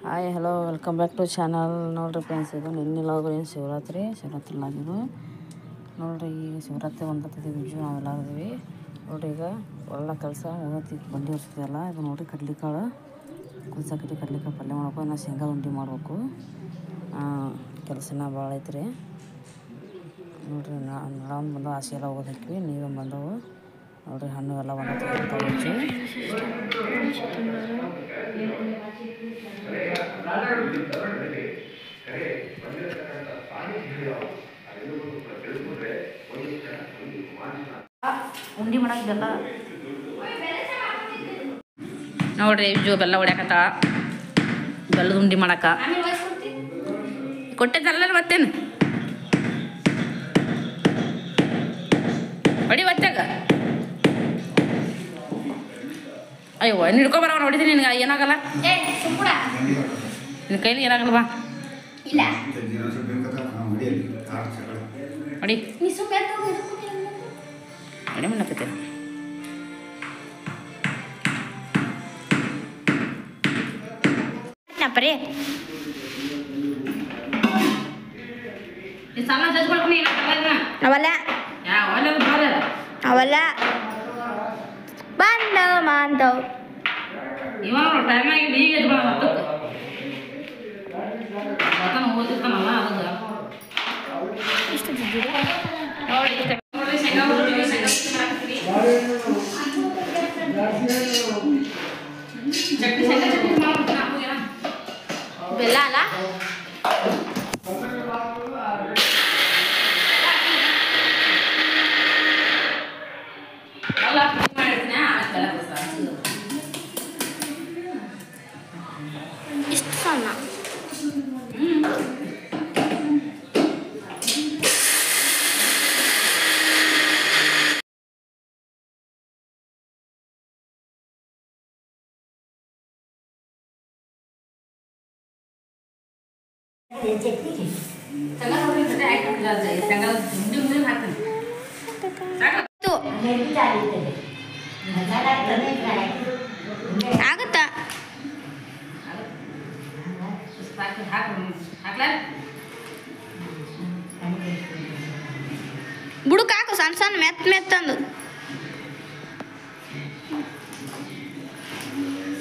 Hi hello welcome back to channel ನೋಡ್ರಿ friends ಇದು ನಿನ್ನೆ ಏನು ಶಿವರಾತ್ರಿ ಶಿವರಾತ್ರಿ ಲಾಗಿದು ನೋಡ್ರಿ ಈಗ ಶಿವರಾತ್ರಿ ಒಂದತ್ತೈದು ವಿಜು ನಾವೆಲ್ಲ ಇದ್ದೀವಿ ನೋಡ್ರಿ ಈಗ ಒಳ್ಳೆ ಕೆಲಸ ಮುಗತಿ ಬಂಡಿ ಹೊರ್ಸ್ತೀವಲ್ಲ ಇದು ನೋಡ್ರಿ ಕಡ್ಲಿಕಾಳು. ಕುದಿಸಾಕಟ್ಟಿ ಕಡ್ಲಿಕಾಳು ಪಲ್ಯ ಮಾಡ್ಬೇಕು ನಾ ಶೇಂಗಾ ಉಂಡೆ ಮಾಡ್ಬೇಕು. ಕೆಲಸನ ಭಾಳ ಐತ್ರಿ. ನೋಡ್ರಿ ನಾವು ಬಂದು ಆಸೆ ಎಲ್ಲ ಹೋಗೋದು ನೀರು ಬಂದವು ನೋಡ್ರಿ ಹಣ್ಣು ಎಲ್ಲ ಬಂದವು ಹಚ್ಚಿ ಉಂಡಿ ಮಾಡಕ್ಕೆಲ್ಲ ನೋಡ್ರಿ ಜೋ ಬೆಲ್ಲ ಹೊಡ್ಯಾಕತ್ತ ಬೆಲ್ಲದ ಉಂಡಿ ಮಾಡಕ. ಕೊಟ್ಟಿದ್ದಲ್ಲ ಮತ್ತೇನು? ಹೊಡಿ ಒತ್ತಾಗ. ಅಯ್ಯೋ ಹಿಡ್ಕೊ ಬರೋ ಹೊಡಿತೀನಿ ನಿನಗೆ ಏನಾಗಲ್ಲ? ನಿನ್ನ ಕೈಲಿ ಏನಾಗಲ್ಲ ಬಾ ಇಲ್ಲ. ಹೊಡಿ. ನೀ ಸುಮ್ಮನೆ ತಗೋ ಹೊಡಿ ಮಾಡಕತ್ತಿ ಪರಿ. ಈ ಸಣ್ಣ ಜಜ್ ಮಾಡ್ಕೊಂಡು ಅವಲ್ಲ. ಅವಲ್ಲ. ಬಂದ ಮಾಂತವ್. ಇವಾಗ ಟೈಮ್ ಆಗಿ ಈಗ ಎದ್ದು ಬರೋದು ಹತ್ತಕ್ಕೆ ಮತನ ಓದಿರ್ತಾನಲ್ಲ ಅದಕ್ಕೆ ಇಷ್ಟು ಜಿಡ್ಡು ನೋಡಿ ನೋಡ್ರಿ ಶೇಂಗಾ ಹುರ್ದಿವಿ, ತು. ಆಗುತ್ತಾ ಸಾಕು, ಹಾಕು. ಹಾಕ್ಲಾ? ಬುಡಕ್ ಹಾಕು ಸಣ್ಣ ಸಣ್ಣ ಮೆತ್ತ ಮೆತ್ತಂದು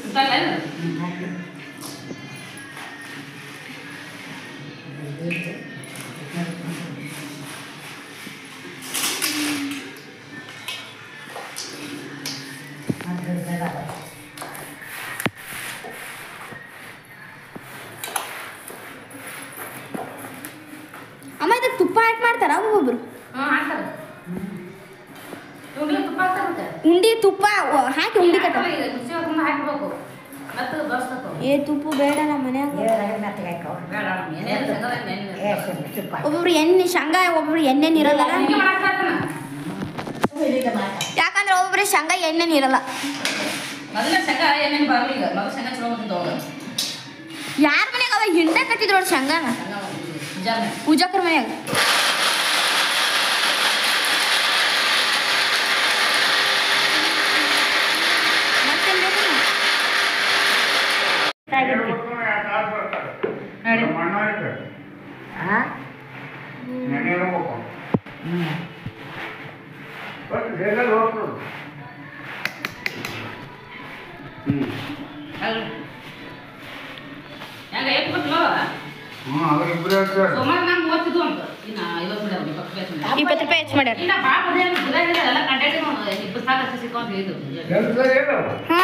ಗೊತ್ತಾಗ್ಲಾ ಉಂಡಿ ತುಪ್ಪ ಹಾಕಿ ಉಂಡಿ ಕಟ್ಟ. ಏ ತುಪ್ಪ ಬೇಡ ನಮ್ಮ ಮನ್ಯಾಗ. ಒಬ್ಬೊಬ್ರು ಎಣ್ಣೆ ಶಂಗ ಒಬ್ಬೊಬ್ರು ಎಣ್ಣೆ ಇರಲ್ಲ. ಯಾಕಂದ್ರೆ ಒಬ್ಬೊಬ್ರು ಶಂಗ ಎಣ್ಣೆ ಇರಲ್ಲ ಯಾರ ಮನ್ಯಾಗ ಅವಾಗ ಹಿಂಡೆ ಕಟ್ಟಿದ್ರು ಅವ್ರು ಶೇಂಗಾನ? ಶೇಂಗಾ ನಿಜಾನೆ. ಮನ್ಯಾಗ ಮತ್ತೇನ್ ಬೇಕು? ನೋಡಿ ಅದು. ಹೆಂಗ ಎಷ್ಟು ಗೊತ್ತಲ್ಲ ಸುಮಾರು ನಾನು ಓದ್ತಿದ್ವು ಅಂತ ಇನ್ನು ಇಪ್ಪತ್ತು ರೂಪಾಯಿ ಸುಮ್ನೆ. ಇಪ್ಪತ್ತು ರೂಪಾಯಿ ಹೆಚ್ಚು ಮಾಡ್ಯಾರ. ನೋಡು ಹ್ಞೂ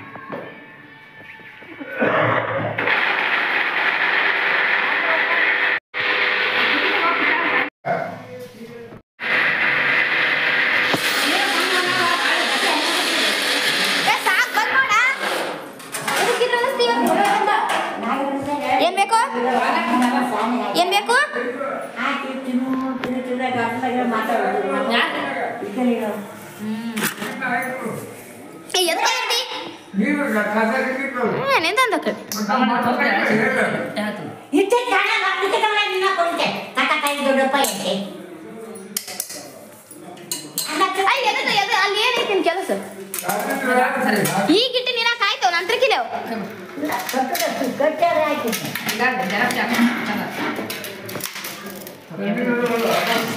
ಕಿತ್ತಿತ್ತು ಏನಿಂದ ಕಡೆ ಇಷ್ಟೇ ನಿನ್ನ ಕೊಂಡೆ? ತಕ್ಕ ಕೈ ದೊಡ್ಡಪ್ಪ ಎಂತೆ ಅಯ್ಯ ಎದದ ಎದ ಅಲ್ಲಿ ಏನೈತಿ ನಿನ್ ಕೆಲಸ? ಈಗಿಟ್ಟು ನೀನ ಕಾಯ್ತವ ನಂತರ ಕಿಲೇವ್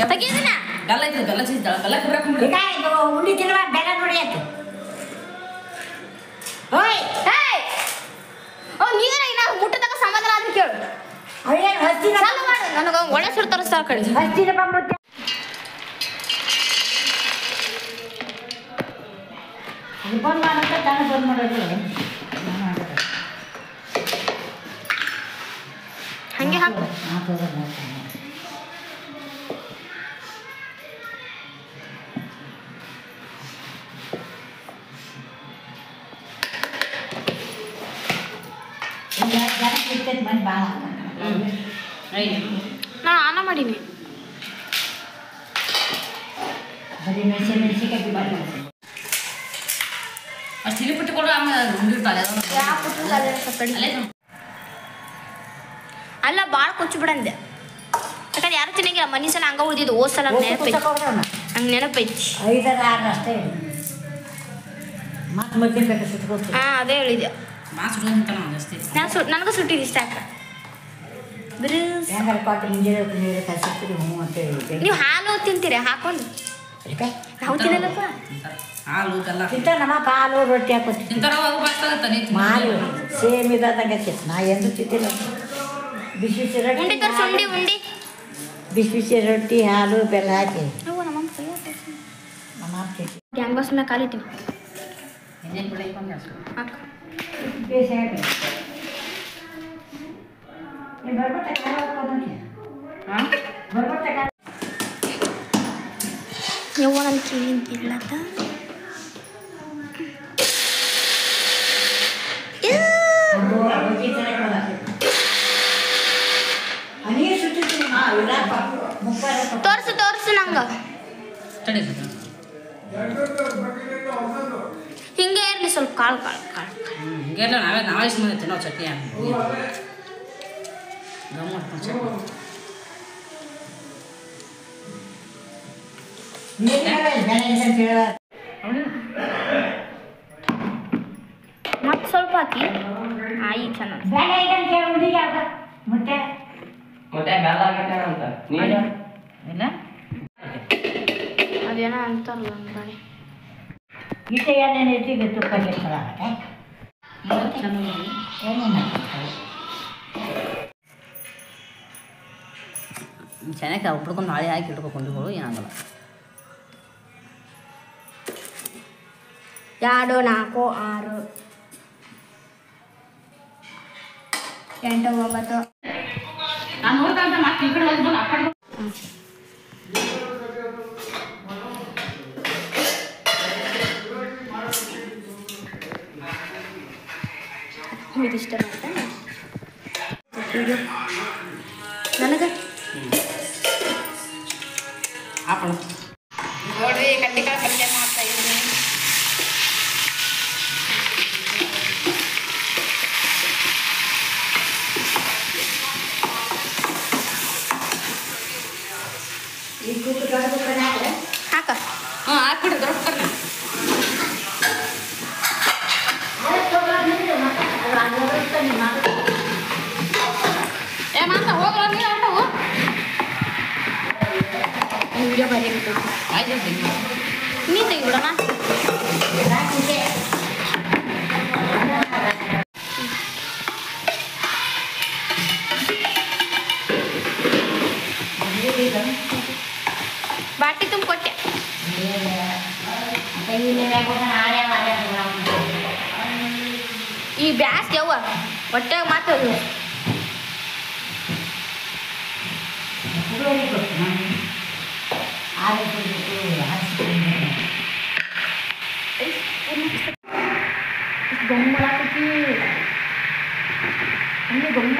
ತೆಗಿದಿನ ಗಲ್ಲ ಐತಿ ಗಲ್ಲ ಗಲ್ಲ ಈಗ ಉಂಡಿ ತಿನ್ನುವ ಬೆಲ್ಲ ನೋಡಿ ಅಂತ ಓ ನೀನ ಇನ್ನ ಮುಟ್ಟದಾಗ ಸಮಾಧಾನ ಆದ್ರೆ ಕೇಳು. ಅವೇನು ಚಾಲು ಮಾಡು ನನಗ ಒಳ್ಳೆ ಸುರು ತರಿಸ್ತಾರ ಕಡೆ ಬಂದ್ ಮಾಡೋದು ನಾನು ಬಂದ್ ಮಾಡೋದು. ಹಂಗೆ ಹಾಕು. ನಾ ಆನ ಮಾಡೀನಿ. ಅಷ್ಟು ಕೊಡು ಆಮೇಲೆ ಅಲ್ಲೇ ಅಲ್ಲ ಭಾಳ ಕೊಚ್ಚು ಬಿಡಂದೆ ಯಾಕಂದ್ರೆ ಯಾರು ತಿನ್ನಂಗಿಲ್ಲ. ಮನಿ ಸಲ ಹಂಗ ಉಳಿದಿದ್ದು. ಓದ್ ಸಲ ನೆನಪೈತಿ. ಹಂಗೆ ನೆನಪೈತಿ. ಹಾ ಅದೇ ಹೇಳಿದೆ ನಾನು ನನಗೂ ಸುಟ್ಟಿದ್ದು ಇಷ್ಟ ನೀವು ಹಾಲು ತಿಂತೀರಿ? ಹಾಕೊಂಡು. ನಾವು ತಿನ್ನಲ್ಲಪ್ಪ. ತಿಂತಾರೆ. ಹಾಲು ಬೆಲ್ಲ ತಿಂತ ನಮ್ಮ ಕಾಲು ರೊಟ್ಟಿ ಹಾಕೋತಿ ತಿಂತಾರ ಮಾರು ಸೇಮ್ ಇದಾದಂಗೆ ನಾ ಎಂದು ತಿಂತಿಲ್ಲ. ಬಿಸಿ ಬಿಸಿ ರೊಟ್ಟಿ ಉಂಡಿ ಉಂಡಿ ಬಿಸಿ ಬಿಸಿ ರೊಟ್ಟಿ ಹಾಲು ಬೆಲ್ಲ ಹಾಕಿ. ಗ್ಯಾಂಗ್ ಬಸ್ ಮ್ಯಾಗ ಕಾಲಿಟ್ಟಿವಿ ಹಾಕು. ಅದು ಅಜ್ಜಿ ತನಕಲ್ಲ. ಆ ನೀರು ಸುತ್ತಿರ್ತೀನಿ ಮಾ ಇಡಪ್ಪ ಮುಪ್ಪಾರ ತೋರ್ಸು ತೋರ್ಸು ನಂಗ ತಡಿ ಹಿಂಗೆ ಇರ್ಲಿ ಸ್ವಲ್ಪ ಕಾಳು ಕಾಳು ಕಾಳು ಹಿಂಗೆಲ್ಲ ನಾವೇ ನಾವೇ ಸುಮ್ಮನೆ ತಿನ್ನೋ ಚಟ್ನಿ ಗಮ್ ಮಾಡ್ಕೊಂಡು ಚಟ್ನಿ ಮತ್ತೆ ಸ್ವಲ್ಪ ಹಾಕಿ ಆಯಿ ಚೆನ್ನಾಗಿ ಮುಟ್ಟೆ ಮತ್ತೆ ಬೆಲ್ಲ ಹಾಕಿಟ್ಟಾರ ಅಂತ ನೀರು ಇಲ್ಲ ಅದೇನೋ ಅಂತಾರಲ್ಲ ಒಂದ್ ಬಾರಿ ಇಟ್ಟು ಏನೇನು ಇರ್ತೀವಿ ತುಪ್ಪ ಗಿಟ್ಟ ಚೆನ್ನಾಗಿ ಚೆನ್ನಾಗಿ ಉಪ್ಪಿಡ್ಕೊಂಡು ನಾಳೆ ಹಾಕಿ ಇಟ್ಕೊಂಡು ಏನಾಗಲ್ಲ ಎರಡು ನಾಲ್ಕು ಆರು ಎಂಟು ಒಂಬತ್ತು ನಾನು ನೋಡ್ತಾ ಇದ್ದೆ ಮತ್ತೆ ಈ ಕಡೆ ಹೋಗಿ ಬಂದು ಆ ಕಡೆ ಇದಿಷ್ಟ ಇದು ನನಗೆ apa lo? Bodi, kandikal kerja baati ತುಂಬ ಕೊಟ್ಟೆ ಈ ಬ್ಯಾಸ್ ಯವ್ವ ಹೊಟ್ಟೆಗೆ ಮಾತದು ಗೊಮ್ಮ ಮಾಡಾಕತ್ತಿ ಅಲ್ಲಿ ಗೊಮ್ಮ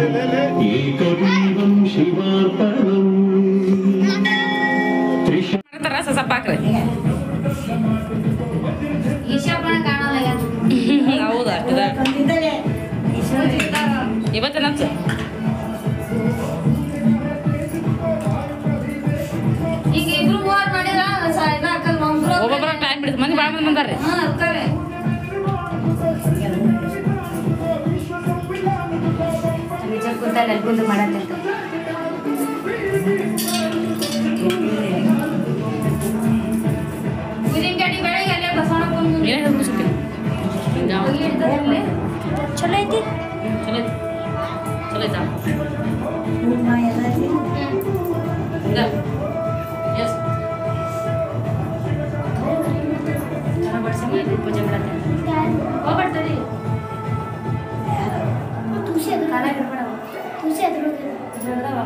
Amen. ಕೂತಲ್ಲ ಕುಂದು ಮಾಡತ್ತೆ ಉದಿನ ಕಡಿ ಬೆಳಗ್ಗೆ ಅಲ್ಲೇ ಬಸವಣ್ಣ ಕುಂದು ಏನೇ ಮುಗಿಸ್ತೀನಿ ಹೋಗಿ ಹಿಡ್ದಲ್ಲೇ ಚಲೋ ಐತಿ ಚಲೋ ಐತಿ ಚಲೋ ಐತಾ ಹೂರ್ಣ ಎಲ್ಲ ತಿಂದು ಹಿಂಗ ಎಸ್ ಚಲೋ ಬಡ್ಸಿ ಪೂಜೆ ಮಾಡತ್ತೆ ಹೋಗ್ಬರ್ತದೆ